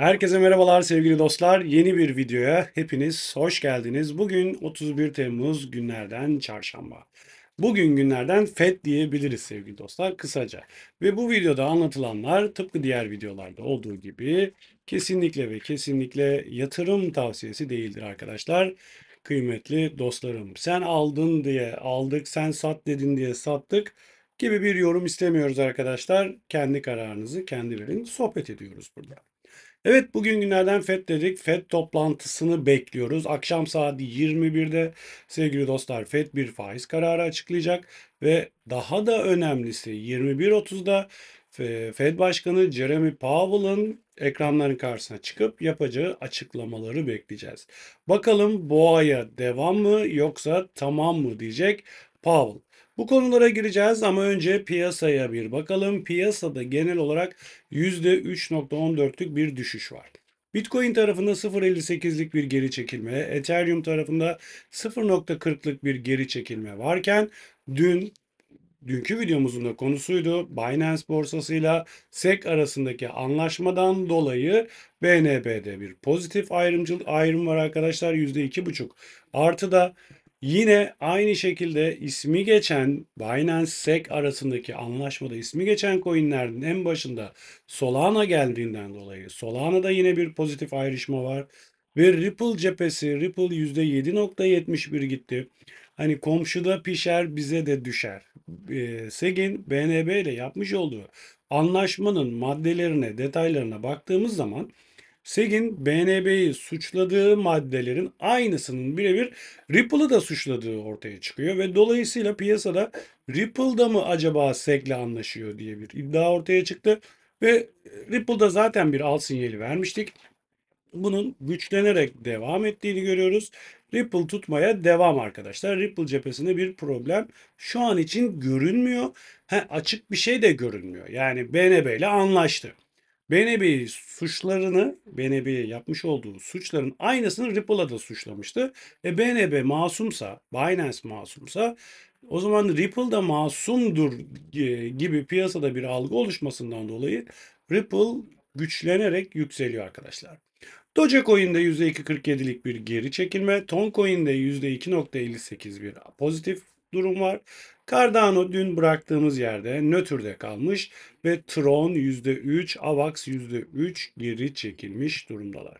Herkese merhabalar sevgili dostlar. Yeni bir videoya hepiniz hoş geldiniz. Bugün 31 Temmuz günlerden çarşamba. Bugün günlerden FED diyebiliriz sevgili dostlar kısaca. Ve bu videoda anlatılanlar tıpkı diğer videolarda olduğu gibi kesinlikle ve kesinlikle yatırım tavsiyesi değildir arkadaşlar. Kıymetli dostlarım, sen aldın diye aldık, sen sat dedin diye sattık gibi bir yorum istemiyoruz arkadaşlar. Kendi kararınızı kendi verin. Sohbet ediyoruz burada. Evet bugün günlerden FED dedik. FED toplantısını bekliyoruz. Akşam saat 21'de sevgili dostlar FED bir faiz kararı açıklayacak ve daha da önemlisi 21.30'da Fe- Fed Başkanı Jeremy Powell'ın ekranların karşısına çıkıp yapacağı açıklamaları bekleyeceğiz. Bakalım boğaya devam mı yoksa tamam mı diyecek Powell. Bu konulara gireceğiz ama önce piyasaya bir bakalım. Piyasada genel olarak %3.14'lük bir düşüş var. Bitcoin tarafında 0.58'lik bir geri çekilme, Ethereum tarafında 0.40'lık bir geri çekilme varken dün dünkü videomuzun da konusuydu. Binance borsasıyla SEC arasındaki anlaşmadan dolayı BNB'de bir pozitif ayrımcılık ayrım var arkadaşlar %2,5. Artı da Yine aynı şekilde ismi geçen Binance SEC arasındaki anlaşmada ismi geçen coinlerin en başında Solana geldiğinden dolayı Solana'da yine bir pozitif ayrışma var. Ve Ripple cephesi Ripple %7.71 gitti. Hani komşuda pişer bize de düşer. Ee, SEC'in BNB ile yapmış olduğu anlaşmanın maddelerine, detaylarına baktığımız zaman SEG'in BNB'yi suçladığı maddelerin aynısının birebir Ripple'ı da suçladığı ortaya çıkıyor ve dolayısıyla piyasada Ripple'da mı acaba SEG'le anlaşıyor diye bir iddia ortaya çıktı ve Ripple'da zaten bir al sinyali vermiştik. Bunun güçlenerek devam ettiğini görüyoruz. Ripple tutmaya devam arkadaşlar. Ripple cephesinde bir problem şu an için görünmüyor. Ha, açık bir şey de görünmüyor. Yani BNB ile anlaştı. BNB suçlarını, BNB'ye yapmış olduğu suçların aynısını Ripple'a da suçlamıştı. E BNB masumsa, Binance masumsa o zaman Ripple da masumdur e, gibi piyasada bir algı oluşmasından dolayı Ripple güçlenerek yükseliyor arkadaşlar. Dogecoin'de %2.47'lik bir geri çekilme, Toncoin'de %2.58 bir pozitif durum var. Cardano dün bıraktığımız yerde nötrde kalmış ve Tron %3, AVAX %3 geri çekilmiş durumdalar.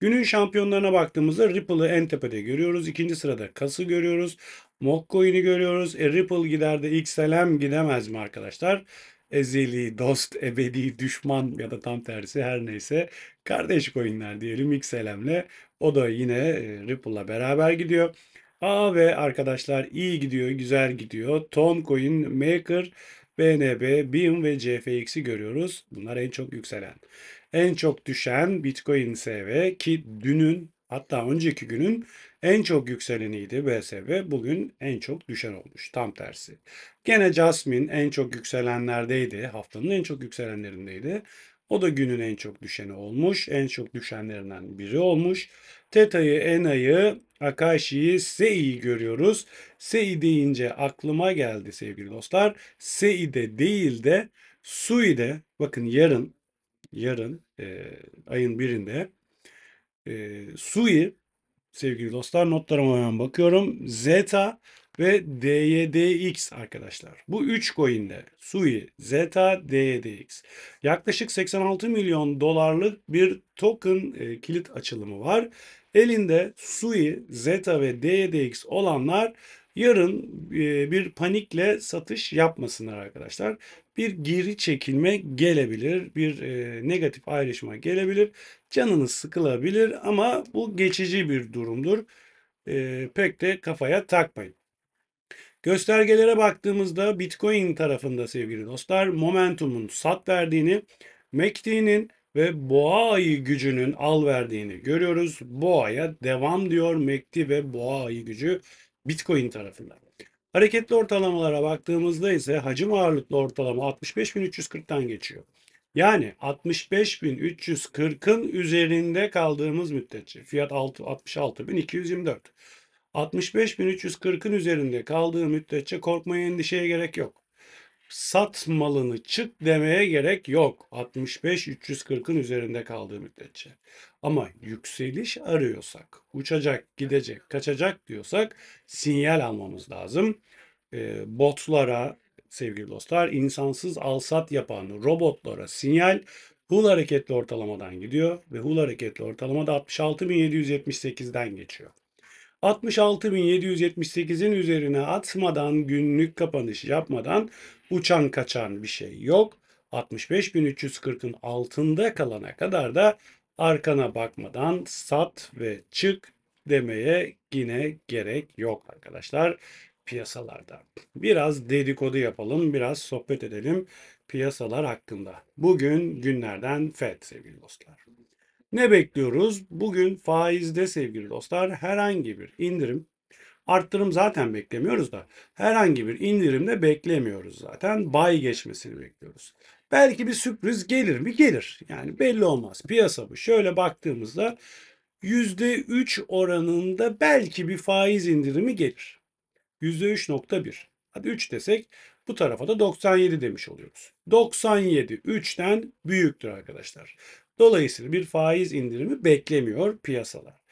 Günün şampiyonlarına baktığımızda Ripple'ı en tepede görüyoruz. İkinci sırada Kas'ı görüyoruz. Mokcoin'i görüyoruz. E Ripple gider de XLM gidemez mi arkadaşlar? Ezeli, dost, ebedi, düşman ya da tam tersi her neyse kardeş coinler diyelim XLM'le. O da yine e, Ripple'la beraber gidiyor. Aa ve arkadaşlar iyi gidiyor, güzel gidiyor. Toncoin, Maker, BNB, BIM ve CFX'i görüyoruz. Bunlar en çok yükselen. En çok düşen Bitcoin SV ki dünün hatta önceki günün en çok yükseleniydi BSV. Bugün en çok düşen olmuş. Tam tersi. Gene Jasmine en çok yükselenlerdeydi. Haftanın en çok yükselenlerindeydi. O da günün en çok düşeni olmuş. En çok düşenlerinden biri olmuş. Teta'yı, Ena'yı, Akashi'yi, Sei'yi görüyoruz. Sei deyince aklıma geldi sevgili dostlar. Sei'de değil de Sui'de bakın yarın yarın e, ayın birinde e, Sui sevgili dostlar notlarıma hemen bakıyorum. Zeta ve DYDX arkadaşlar. Bu 3 coin'de Sui, Zeta, DYDX. Yaklaşık 86 milyon dolarlık bir token e, kilit açılımı var. Elinde Sui, Zeta ve DYDX olanlar yarın e, bir panikle satış yapmasınlar arkadaşlar. Bir geri çekilme gelebilir, bir e, negatif ayrışma gelebilir. Canınız sıkılabilir ama bu geçici bir durumdur. E, pek de kafaya takmayın. Göstergelere baktığımızda Bitcoin tarafında sevgili dostlar momentumun sat verdiğini, MACD'nin ve boğa ayı gücünün al verdiğini görüyoruz. Boğaya devam diyor MACD ve boğa ayı gücü Bitcoin tarafında. Hareketli ortalamalara baktığımızda ise hacim ağırlıklı ortalama 65.340'tan geçiyor. Yani 65.340'ın üzerinde kaldığımız müddetçe fiyat 66.224. 65.340'ın üzerinde kaldığı müddetçe korkmaya endişeye gerek yok. sat malını çık demeye gerek yok. 65-340'ın üzerinde kaldığı müddetçe. Ama yükseliş arıyorsak, uçacak, gidecek, kaçacak diyorsak sinyal almamız lazım. Ee, botlara, sevgili dostlar, insansız alsat yapan robotlara sinyal Hul hareketli ortalamadan gidiyor ve Hul hareketli ortalamada 66.778'den geçiyor. 66.778'in üzerine atmadan günlük kapanış yapmadan uçan kaçan bir şey yok. 65.340'ın altında kalana kadar da arkana bakmadan sat ve çık demeye yine gerek yok arkadaşlar piyasalarda. Biraz dedikodu yapalım, biraz sohbet edelim piyasalar hakkında. Bugün günlerden FED sevgili dostlar. Ne bekliyoruz? Bugün faizde sevgili dostlar herhangi bir indirim, arttırım zaten beklemiyoruz da herhangi bir indirim de beklemiyoruz zaten. Bay geçmesini bekliyoruz. Belki bir sürpriz gelir mi? Gelir. Yani belli olmaz. Piyasa bu. Şöyle baktığımızda %3 oranında belki bir faiz indirimi gelir. %3.1. Hadi 3 desek bu tarafa da 97 demiş oluyoruz. 97 3'ten büyüktür arkadaşlar. Dolayısıyla bir faiz indirimi beklemiyor piyasalar.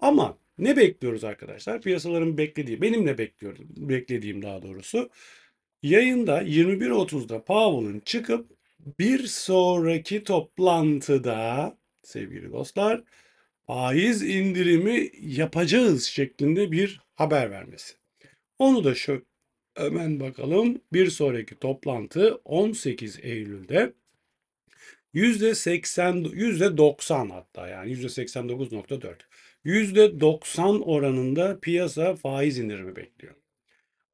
Ama ne bekliyoruz arkadaşlar? Piyasaların beklediği, benim ne bekliyorum, beklediğim daha doğrusu. Yayında 21.30'da Powell'ın çıkıp bir sonraki toplantıda sevgili dostlar faiz indirimi yapacağız şeklinde bir haber vermesi. Onu da şu hemen bakalım. Bir sonraki toplantı 18 Eylül'de %80, %90 hatta yani %89.4. %90 oranında piyasa faiz indirimi bekliyor.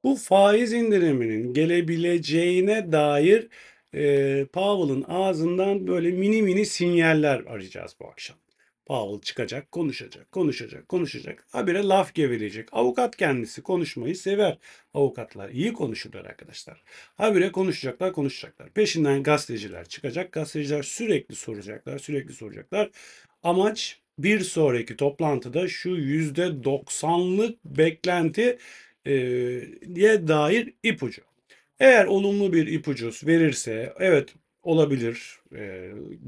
Bu faiz indiriminin gelebileceğine dair e, Powell'ın ağzından böyle mini mini sinyaller arayacağız bu akşam. Powell çıkacak, konuşacak, konuşacak, konuşacak. Habire laf geverecek. Avukat kendisi konuşmayı sever. Avukatlar iyi konuşurlar arkadaşlar. Habire konuşacaklar, konuşacaklar. Peşinden gazeteciler çıkacak. Gazeteciler sürekli soracaklar, sürekli soracaklar. Amaç bir sonraki toplantıda şu yüzde doksanlık beklenti diye dair ipucu. Eğer olumlu bir ipucu verirse evet olabilir,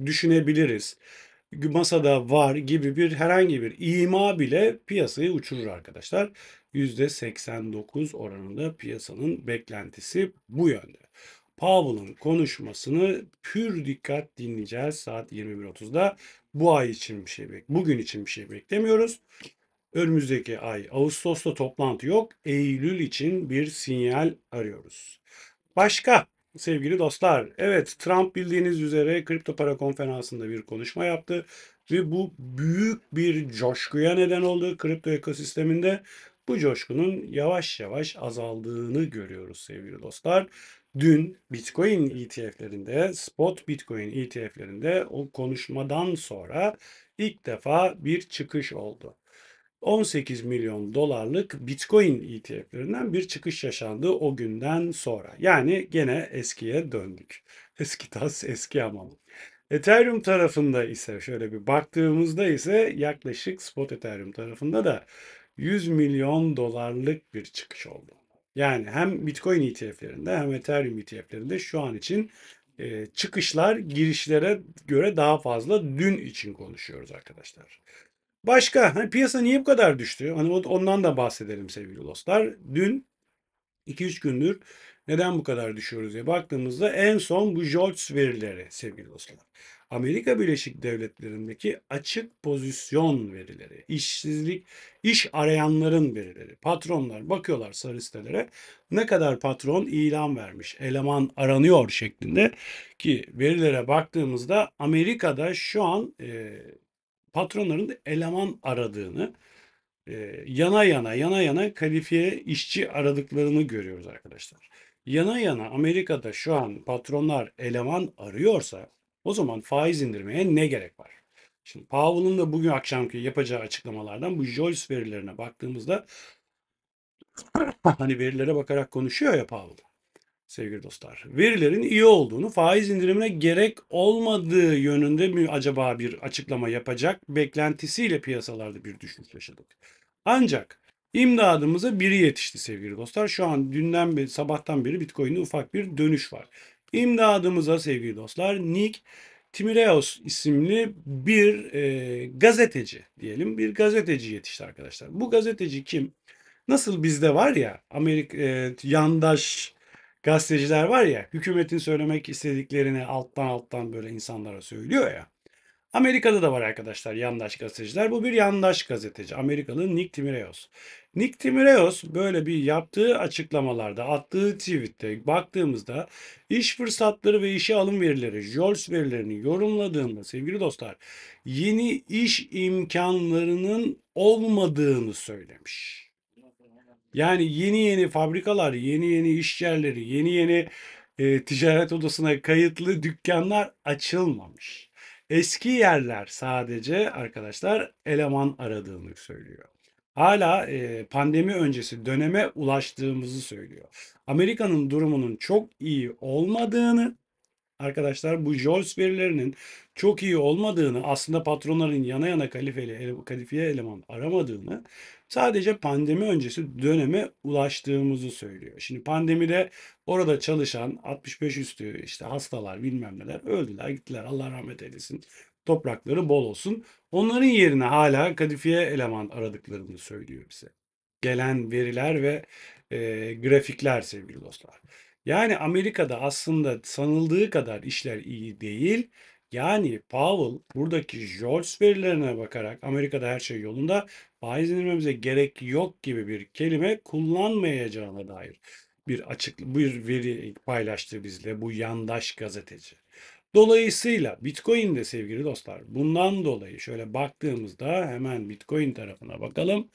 düşünebiliriz masada var gibi bir herhangi bir ima bile piyasayı uçurur arkadaşlar. %89 oranında piyasanın beklentisi bu yönde. Powell'ın konuşmasını pür dikkat dinleyeceğiz saat 21.30'da. Bu ay için bir şey bek bugün için bir şey beklemiyoruz. Önümüzdeki ay Ağustos'ta toplantı yok. Eylül için bir sinyal arıyoruz. Başka Sevgili dostlar, evet Trump bildiğiniz üzere kripto para konferansında bir konuşma yaptı ve bu büyük bir coşkuya neden oldu kripto ekosisteminde. Bu coşkunun yavaş yavaş azaldığını görüyoruz sevgili dostlar. Dün Bitcoin ETF'lerinde, spot Bitcoin ETF'lerinde o konuşmadan sonra ilk defa bir çıkış oldu. 18 milyon dolarlık Bitcoin ETF'lerinden bir çıkış yaşandı o günden sonra. Yani gene eskiye döndük. Eski tas eski hamam. Ethereum tarafında ise şöyle bir baktığımızda ise yaklaşık spot Ethereum tarafında da 100 milyon dolarlık bir çıkış oldu. Yani hem Bitcoin ETF'lerinde hem Ethereum ETF'lerinde şu an için e, çıkışlar girişlere göre daha fazla dün için konuşuyoruz arkadaşlar. Başka hani piyasa niye bu kadar düştü? Hani ondan da bahsedelim sevgili dostlar. Dün 2-3 gündür neden bu kadar düşüyoruz diye baktığımızda en son bu JOLTS verileri sevgili dostlar. Amerika Birleşik Devletleri'ndeki açık pozisyon verileri, işsizlik, iş arayanların verileri. Patronlar bakıyorlar sarı sitelere ne kadar patron ilan vermiş, eleman aranıyor şeklinde ki verilere baktığımızda Amerika'da şu an e, patronların eleman aradığını, e, yana yana yana yana kalifiye işçi aradıklarını görüyoruz arkadaşlar. Yana yana Amerika'da şu an patronlar eleman arıyorsa o zaman faiz indirmeye ne gerek var? Şimdi Powell'ın da bugün akşamki yapacağı açıklamalardan bu JOLTS verilerine baktığımızda hani verilere bakarak konuşuyor ya Powell sevgili dostlar. Verilerin iyi olduğunu, faiz indirimine gerek olmadığı yönünde mi acaba bir açıklama yapacak beklentisiyle piyasalarda bir düşüş yaşadık. Ancak İmdadımıza biri yetişti sevgili dostlar. Şu an dünden beri, sabahtan beri Bitcoin'de ufak bir dönüş var. İmdadımıza sevgili dostlar Nick Timireos isimli bir e, gazeteci diyelim bir gazeteci yetişti arkadaşlar. Bu gazeteci kim? Nasıl bizde var ya Amerika e, yandaş gazeteciler var ya hükümetin söylemek istediklerini alttan alttan böyle insanlara söylüyor ya. Amerika'da da var arkadaşlar yandaş gazeteciler. Bu bir yandaş gazeteci. Amerikalı Nick Timiraos. Nick Timiraos böyle bir yaptığı açıklamalarda, attığı tweette baktığımızda iş fırsatları ve işe alım verileri, JOLS verilerini yorumladığında sevgili dostlar yeni iş imkanlarının olmadığını söylemiş. Yani yeni yeni fabrikalar, yeni yeni iş yerleri, yeni yeni e, ticaret odasına kayıtlı dükkanlar açılmamış. Eski yerler sadece arkadaşlar eleman aradığını söylüyor. Hala e, pandemi öncesi döneme ulaştığımızı söylüyor. Amerika'nın durumunun çok iyi olmadığını arkadaşlar bu JOLTS verilerinin çok iyi olmadığını aslında patronların yana yana kalifeli, kalifiye eleman aramadığını sadece pandemi öncesi döneme ulaştığımızı söylüyor. Şimdi pandemide orada çalışan 65 üstü işte hastalar bilmem neler öldüler gittiler Allah rahmet eylesin toprakları bol olsun. Onların yerine hala kalifiye eleman aradıklarını söylüyor bize. Gelen veriler ve e, grafikler sevgili dostlar. Yani Amerika'da aslında sanıldığı kadar işler iyi değil. Yani Powell buradaki JOLTS verilerine bakarak Amerika'da her şey yolunda faiz indirmemize gerek yok gibi bir kelime kullanmayacağına dair bir açık bir veri paylaştı bizle bu yandaş gazeteci. Dolayısıyla Bitcoin'de sevgili dostlar bundan dolayı şöyle baktığımızda hemen Bitcoin tarafına bakalım.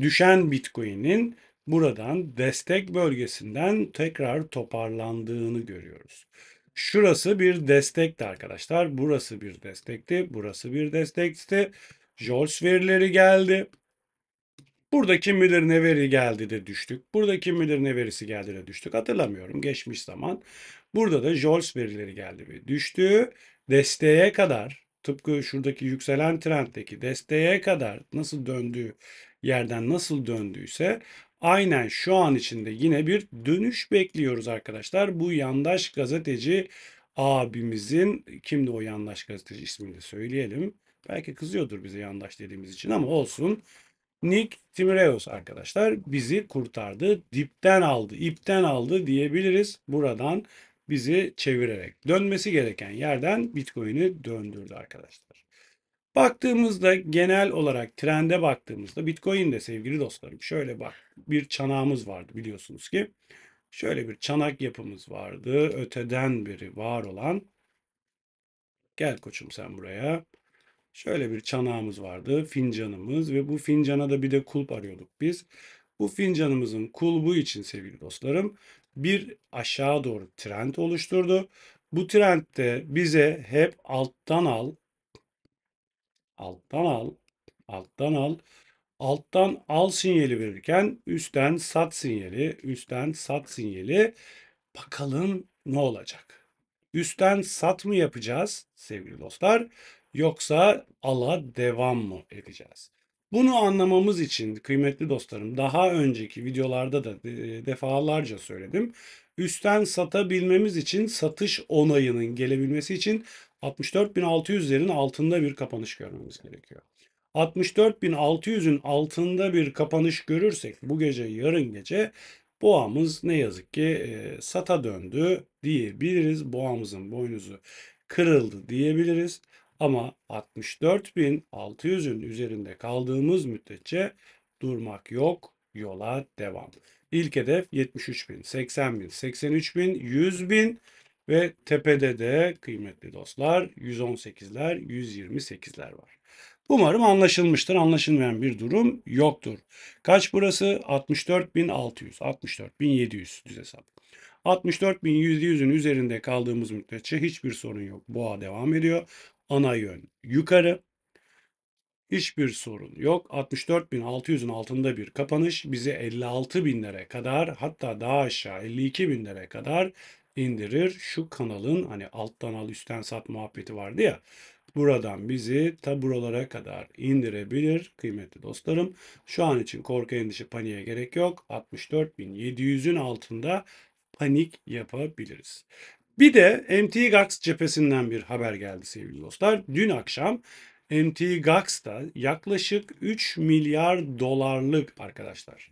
Düşen Bitcoin'in buradan destek bölgesinden tekrar toparlandığını görüyoruz. Şurası bir destekti arkadaşlar. Burası bir destekti. Burası bir destekti. JOLTS verileri geldi. Burada kim bilir ne veri geldi de düştük. Burada kim bilir ne verisi geldi de düştük. Hatırlamıyorum geçmiş zaman. Burada da JOLTS verileri geldi ve düştü. Desteğe kadar tıpkı şuradaki yükselen trenddeki desteğe kadar nasıl döndüğü yerden nasıl döndüyse aynen şu an içinde yine bir dönüş bekliyoruz arkadaşlar. Bu yandaş gazeteci abimizin kimdi o yandaş gazeteci ismini söyleyelim. Belki kızıyordur bize yandaş dediğimiz için ama olsun. Nick Timreos arkadaşlar bizi kurtardı. Dipten aldı, ipten aldı diyebiliriz. Buradan bizi çevirerek dönmesi gereken yerden Bitcoin'i döndürdü arkadaşlar. Baktığımızda genel olarak trende baktığımızda Bitcoin'de sevgili dostlarım şöyle bak bir çanağımız vardı biliyorsunuz ki. Şöyle bir çanak yapımız vardı. Öteden beri var olan. Gel koçum sen buraya. Şöyle bir çanağımız vardı, fincanımız ve bu fincana da bir de kulp arıyorduk biz. Bu fincanımızın kulbu için sevgili dostlarım bir aşağı doğru trend oluşturdu. Bu trendde bize hep alttan al, alttan al, alttan al, alttan al sinyali verirken üstten sat sinyali, üstten sat sinyali bakalım ne olacak? Üstten sat mı yapacağız sevgili dostlar? Yoksa ala devam mı edeceğiz? Bunu anlamamız için kıymetli dostlarım daha önceki videolarda da defalarca söyledim. Üstten satabilmemiz için satış onayının gelebilmesi için 64.600'lerin altında bir kapanış görmemiz gerekiyor. 64.600'ün altında bir kapanış görürsek bu gece yarın gece boğamız ne yazık ki e, sata döndü diyebiliriz. Boğamızın boynuzu kırıldı diyebiliriz. Ama 64.600'ün üzerinde kaldığımız müddetçe durmak yok, yola devam. İlk hedef 73.000, 80.000, 83.000, 100.000 ve tepede de kıymetli dostlar 118'ler, 128'ler var. Umarım anlaşılmıştır. Anlaşılmayan bir durum yoktur. Kaç burası? 64.600, 64.700 düz hesap. 64.100'ün üzerinde kaldığımız müddetçe hiçbir sorun yok. Boğa devam ediyor ana yön yukarı. Hiçbir sorun yok. 64.600'ün altında bir kapanış bizi 56.000'lere kadar hatta daha aşağı 52.000'lere kadar indirir. Şu kanalın hani alttan al üstten sat muhabbeti vardı ya. buradan bizi ta buralara kadar indirebilir kıymetli dostlarım. Şu an için korku, endişe, paniğe gerek yok. 64.700'ün altında panik yapabiliriz. Bir de MTGAX cephesinden bir haber geldi sevgili dostlar. Dün akşam MTGAX'ta yaklaşık 3 milyar dolarlık arkadaşlar.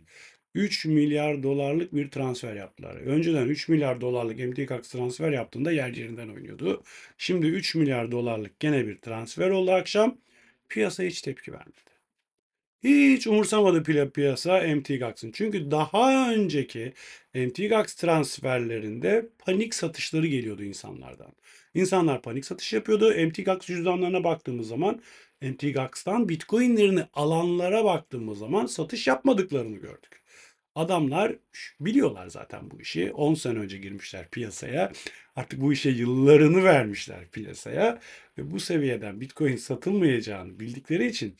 3 milyar dolarlık bir transfer yaptılar. Önceden 3 milyar dolarlık MTGAX transfer yaptığında yer yerinden oynuyordu. Şimdi 3 milyar dolarlık gene bir transfer oldu akşam. Piyasa hiç tepki vermedi. Hiç umursamadı piyasa MTGAX'ın. Çünkü daha önceki MTGAX transferlerinde panik satışları geliyordu insanlardan. İnsanlar panik satış yapıyordu. MTGAX cüzdanlarına baktığımız zaman MTGAX'tan Bitcoin'lerini alanlara baktığımız zaman satış yapmadıklarını gördük. Adamlar biliyorlar zaten bu işi. 10 sene önce girmişler piyasaya. Artık bu işe yıllarını vermişler piyasaya. Ve bu seviyeden Bitcoin satılmayacağını bildikleri için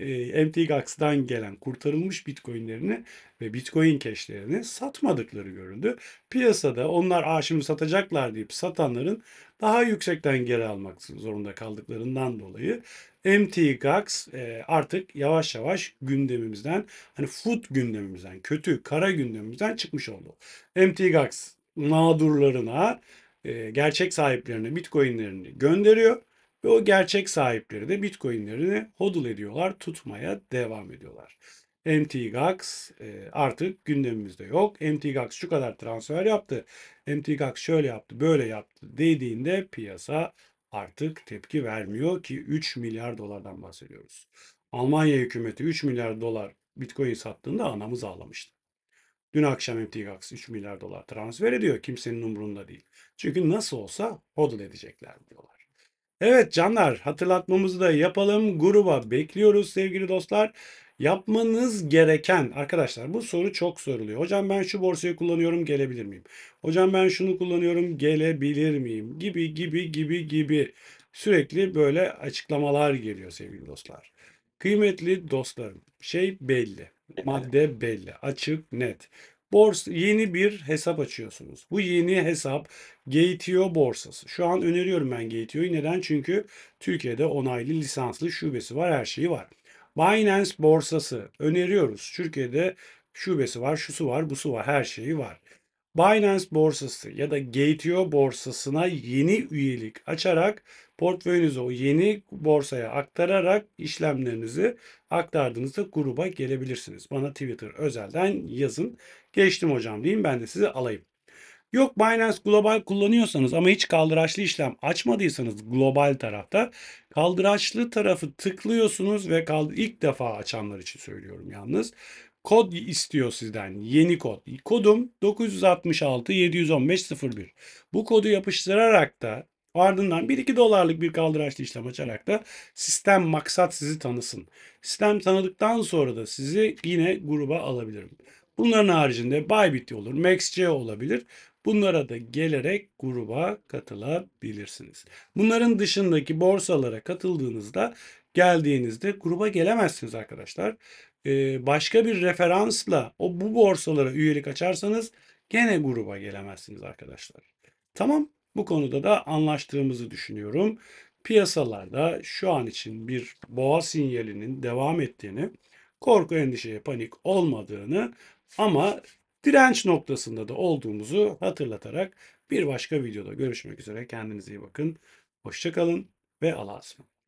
e, MTGAX'dan gelen kurtarılmış Bitcoin'lerini ve Bitcoin cash'lerini satmadıkları görüldü. Piyasada onlar Aa, şimdi satacaklar deyip satanların daha yüksekten geri almak zorunda kaldıklarından dolayı MTGAX e, artık yavaş yavaş gündemimizden hani food gündemimizden kötü kara gündemimizden çıkmış oldu. MTGAX mağdurlarına e, gerçek sahiplerine Bitcoin'lerini gönderiyor ve o gerçek sahipleri de Bitcoin'lerini hodl ediyorlar, tutmaya devam ediyorlar. MTGAX e, artık gündemimizde yok. MTGAX şu kadar transfer yaptı. MTGAX şöyle yaptı, böyle yaptı dediğinde piyasa artık tepki vermiyor ki 3 milyar dolardan bahsediyoruz. Almanya hükümeti 3 milyar dolar Bitcoin sattığında anamız ağlamıştı. Dün akşam MTGAX 3 milyar dolar transfer ediyor. Kimsenin umurunda değil. Çünkü nasıl olsa hodl edecekler diyorlar. Evet canlar hatırlatmamızı da yapalım. Gruba bekliyoruz sevgili dostlar. Yapmanız gereken arkadaşlar bu soru çok soruluyor. Hocam ben şu borsayı kullanıyorum gelebilir miyim? Hocam ben şunu kullanıyorum gelebilir miyim? Gibi gibi gibi gibi sürekli böyle açıklamalar geliyor sevgili dostlar. Kıymetli dostlarım şey belli. Madde belli. Açık net. Borsa yeni bir hesap açıyorsunuz. Bu yeni hesap Gateo borsası. Şu an öneriyorum ben Gateo'yu. Neden? Çünkü Türkiye'de onaylı lisanslı şubesi var, her şeyi var. Binance borsası öneriyoruz. Türkiye'de şubesi var, şusu var, busu var, her şeyi var. Binance borsası ya da Gateo borsasına yeni üyelik açarak portföyünüzü o yeni borsaya aktararak işlemlerinizi aktardığınızda gruba gelebilirsiniz. Bana Twitter özelden yazın. Geçtim hocam diyeyim ben de sizi alayım. Yok Binance Global kullanıyorsanız ama hiç kaldıraçlı işlem açmadıysanız global tarafta kaldıraçlı tarafı tıklıyorsunuz ve ilk defa açanlar için söylüyorum yalnız. Kod istiyor sizden. Yeni kod. Kodum 966 715 01. Bu kodu yapıştırarak da ardından 1-2 dolarlık bir kaldıraçlı işlem açarak da sistem maksat sizi tanısın. Sistem tanıdıktan sonra da sizi yine gruba alabilirim. Bunların haricinde Bybit olur, MaxC olabilir. Bunlara da gelerek gruba katılabilirsiniz. Bunların dışındaki borsalara katıldığınızda geldiğinizde gruba gelemezsiniz arkadaşlar. Ee, başka bir referansla o bu borsalara üyelik açarsanız gene gruba gelemezsiniz arkadaşlar. Tamam bu konuda da anlaştığımızı düşünüyorum. Piyasalarda şu an için bir boğa sinyalinin devam ettiğini, korku, endişeye, panik olmadığını ama direnç noktasında da olduğumuzu hatırlatarak bir başka videoda görüşmek üzere. Kendinize iyi bakın. Hoşçakalın ve Allah'a ısmarladık.